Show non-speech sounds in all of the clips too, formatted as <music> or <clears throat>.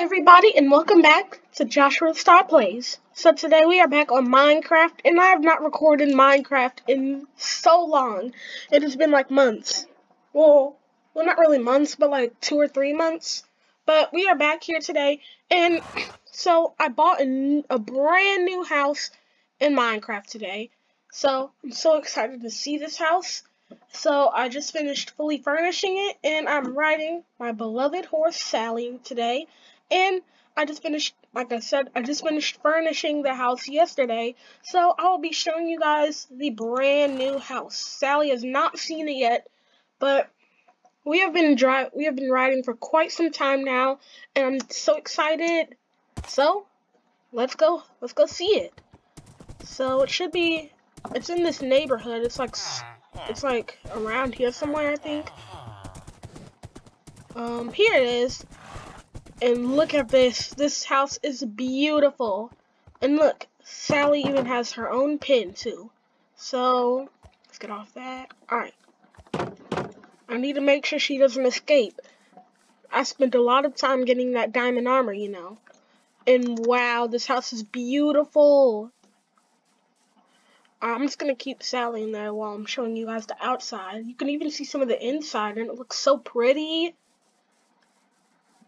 everybody and welcome back to Joshua Star Plays. So today we are back on Minecraft and I have not recorded Minecraft in so long. It has been like months. Well, well not really months, but like two or three months. But we are back here today and <clears throat> so I bought a, a brand new house in Minecraft today. So I'm so excited to see this house. So I just finished fully furnishing it and I'm riding my beloved horse Sally today. And I just finished, like I said, I just finished furnishing the house yesterday. So I will be showing you guys the brand new house. Sally has not seen it yet, but we have been dri we have been riding for quite some time now and I'm so excited. So, let's go. Let's go see it. So it should be it's in this neighborhood. It's like it's like around here somewhere, I think. Um, here it is. And look at this. This house is beautiful. And look, Sally even has her own pin, too. So, let's get off that. Alright. I need to make sure she doesn't escape. I spent a lot of time getting that diamond armor, you know. And wow, this house is beautiful. I'm just gonna keep Sally in there while I'm showing you guys the outside. You can even see some of the inside, and it looks so pretty.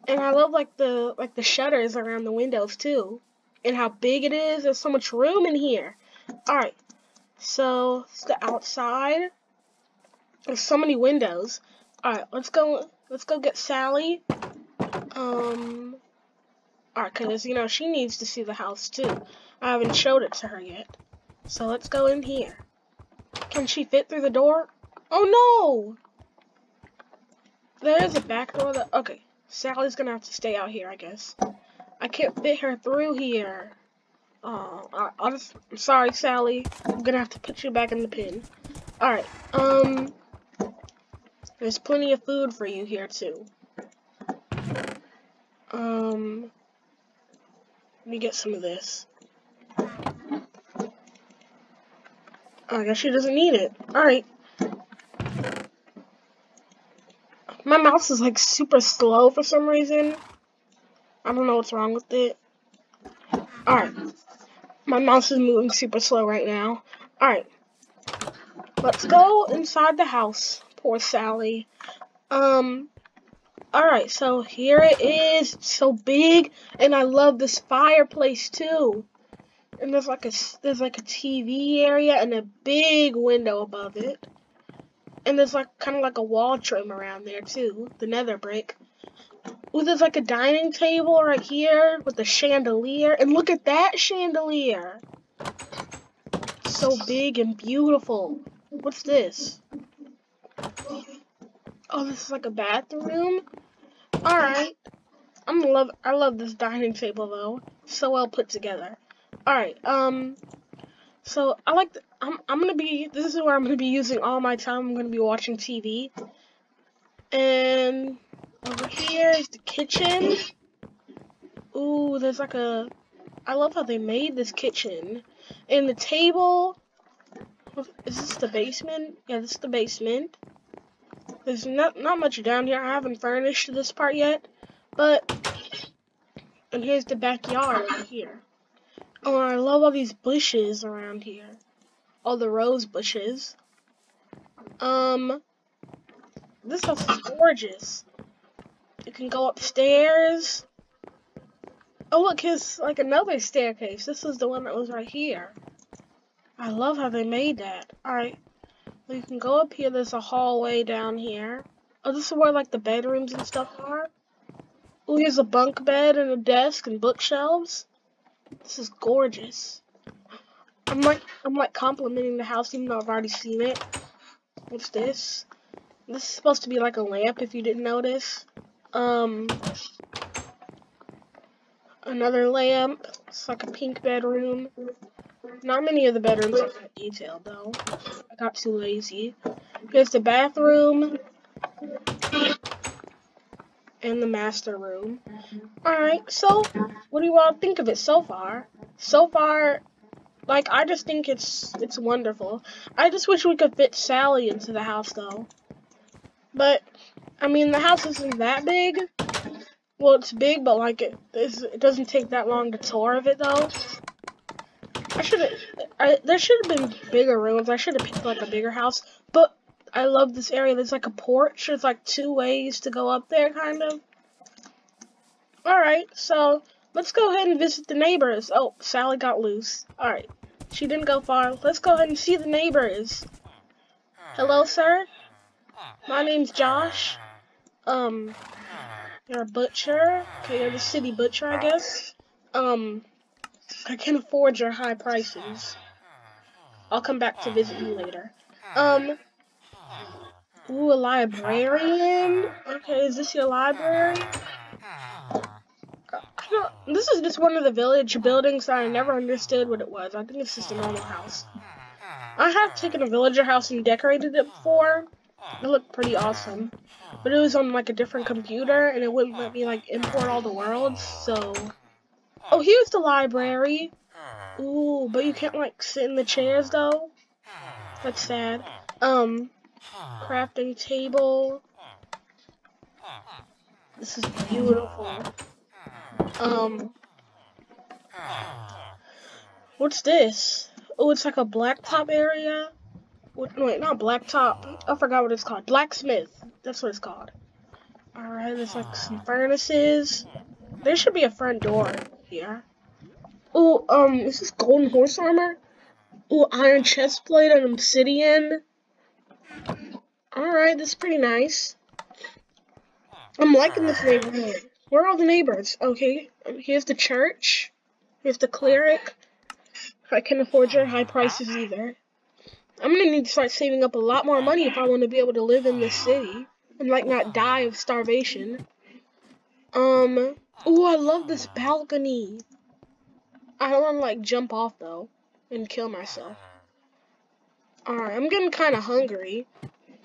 And I love like the like the shutters around the windows too, and how big it is. There's so much room in here. All right, so it's the outside. There's so many windows. All right, let's go. Let's go get Sally. Um. Alright, cause you know she needs to see the house too. I haven't showed it to her yet. So let's go in here. Can she fit through the door? Oh no! There is a back door that, okay. Sally's gonna have to stay out here, I guess. I can't fit her through here. Oh, I, I'll just, I'm sorry, Sally. I'm gonna have to put you back in the pen. Alright, um, there's plenty of food for you here, too. Um, let me get some of this. I guess she doesn't need it. Alright. My mouse is like super slow for some reason. I don't know what's wrong with it. Alright. My mouse is moving super slow right now. Alright. Let's go inside the house. Poor Sally. Um, alright, so here it is. It's so big. And I love this fireplace too and there's like a there's like a TV area and a big window above it. And there's like kind of like a wall trim around there too, the nether brick. Ooh, there's like a dining table right here with a chandelier. And look at that chandelier. So big and beautiful. What's this? Oh, this is like a bathroom? Alright. I'm love I love this dining table though. So well put together. Alright, um, so I like, the, I'm, I'm gonna be, this is where I'm gonna be using all my time, I'm gonna be watching TV, and over here is the kitchen, ooh, there's like a, I love how they made this kitchen, and the table, is this the basement? Yeah, this is the basement, there's not, not much down here, I haven't furnished this part yet, but, and here's the backyard right here. Oh, I love all these bushes around here. All the rose bushes. Um, this house is gorgeous. You can go upstairs. Oh, look, here's like another staircase. This is the one that was right here. I love how they made that. Alright, well, you can go up here. There's a hallway down here. Oh, this is where like the bedrooms and stuff are. Oh, here's a bunk bed and a desk and bookshelves. This is gorgeous. I'm like I'm like complimenting the house even though I've already seen it. What's this? This is supposed to be like a lamp if you didn't notice. Um another lamp. It's like a pink bedroom. Not many of the bedrooms are that detailed though. I got too lazy. Here's the bathroom and the master room. Alright, so what do you all think of it so far? So far, like I just think it's it's wonderful. I just wish we could fit Sally into the house though. But I mean the house isn't that big. Well, it's big, but like it, it doesn't take that long to tour of it though. I should have. There should have been bigger rooms. I should have picked like a bigger house. But I love this area. There's like a porch. There's like two ways to go up there, kind of. All right, so let's go ahead and visit the neighbors. Oh, Sally got loose. All right, she didn't go far. Let's go ahead and see the neighbors. Hello, sir. My name's Josh. Um, you're a butcher. Okay, you're the city butcher, I guess. Um, I can't afford your high prices. I'll come back to visit you later. Um, ooh, a librarian? Okay, is this your library? This is just one of the village buildings that I never understood what it was. I think it's just a normal house. I have taken a villager house and decorated it before. It looked pretty awesome. But it was on like a different computer and it wouldn't let me like import all the worlds, so Oh, here's the library. Ooh, but you can't like sit in the chairs though. That's sad. Um, crafting table. This is beautiful. Um, what's this? Oh, it's like a blacktop area. Wait, not blacktop. I forgot what it's called. Blacksmith. That's what it's called. Alright, there's like some furnaces. There should be a front door here. Oh, um, is this golden horse armor? Oh, iron chest plate and obsidian. Alright, that's pretty nice. I'm liking this neighborhood. Where are all the neighbors? Okay, here's the church. Here's the cleric. I can afford your high prices either. I'm gonna need to start saving up a lot more money if I want to be able to live in this city and like not die of starvation. Um, oh, I love this balcony. I don't want to like jump off though and kill myself. Alright, I'm getting kind of hungry.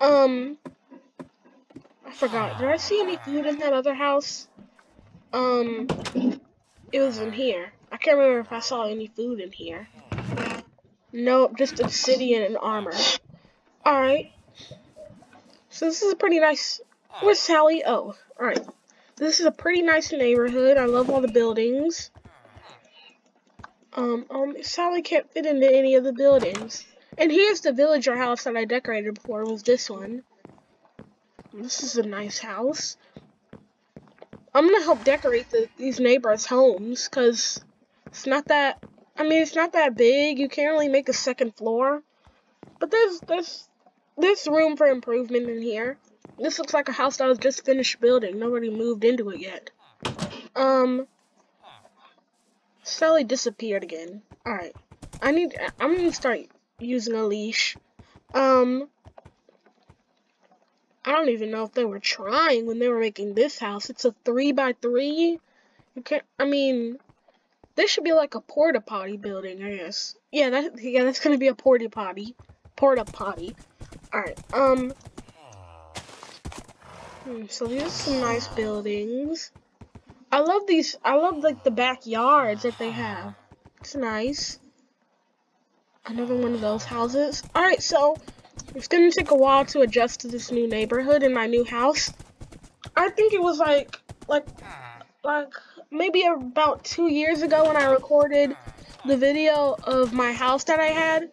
Um, I forgot. Did I see any food in that other house? Um, it was in here. I can't remember if I saw any food in here. Nope, just obsidian and armor. Alright. So this is a pretty nice... Where's Sally? Oh, alright. This is a pretty nice neighborhood. I love all the buildings. Um, um, Sally can't fit into any of the buildings. And here's the villager house that I decorated before, was this one. This is a nice house. I'm gonna help decorate the, these neighbors' homes, because it's not that, I mean, it's not that big. You can't really make a second floor. But there's, there's, there's room for improvement in here. This looks like a house that was just finished building. Nobody moved into it yet. Um, Sally disappeared again. Alright. I need, I'm gonna start using a leash. Um, I don't even know if they were trying when they were making this house. It's a three by three. You can't, I mean, this should be like a porta potty building, I guess. Yeah, that, yeah, that's gonna be a porta potty. Porta potty. Alright, um, Hmm, so these are some nice buildings. I love these. I love like the backyards that they have. It's nice. Another one of those houses. Alright, so it's gonna take a while to adjust to this new neighborhood in my new house. I think it was like like like maybe about two years ago when I recorded the video of my house that I had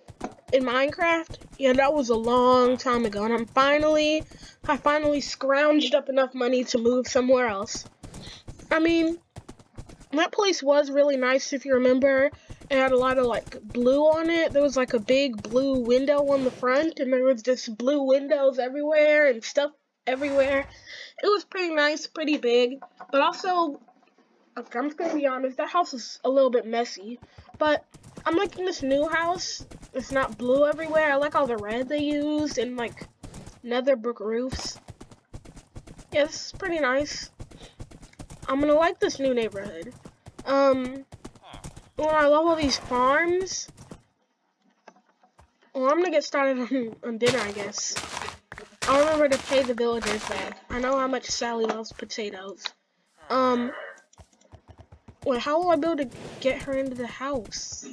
in Minecraft. Yeah, that was a long time ago, and I'm finally, I finally scrounged up enough money to move somewhere else. I mean, that place was really nice if you remember. It had a lot of like blue on it. There was like a big blue window on the front, and there was just blue windows everywhere and stuff everywhere. It was pretty nice, pretty big, but also, I'm just gonna be honest, that house is a little bit messy. But I'm liking this new house. It's not blue everywhere. I like all the red they used and like nether brick roofs. Yeah, this is pretty nice. I'm gonna like this new neighborhood. Um, well, I love all these farms. Well, I'm gonna get started on, on dinner, I guess. I'll remember to pay the villagers back. I know how much Sally loves potatoes. Um, wait, how will I be able to get her into the house?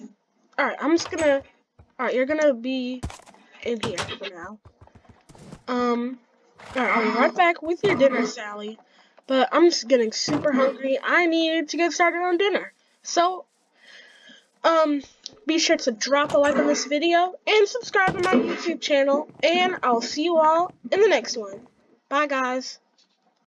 Alright, I'm just gonna... Alright, you're gonna be in here for now. Um, alright, I'll be right back with your dinner, Sally. But I'm just getting super hungry. I need to get started on dinner. So, um, be sure to drop a like on this video and subscribe to my YouTube channel. And I'll see you all in the next one. Bye, guys.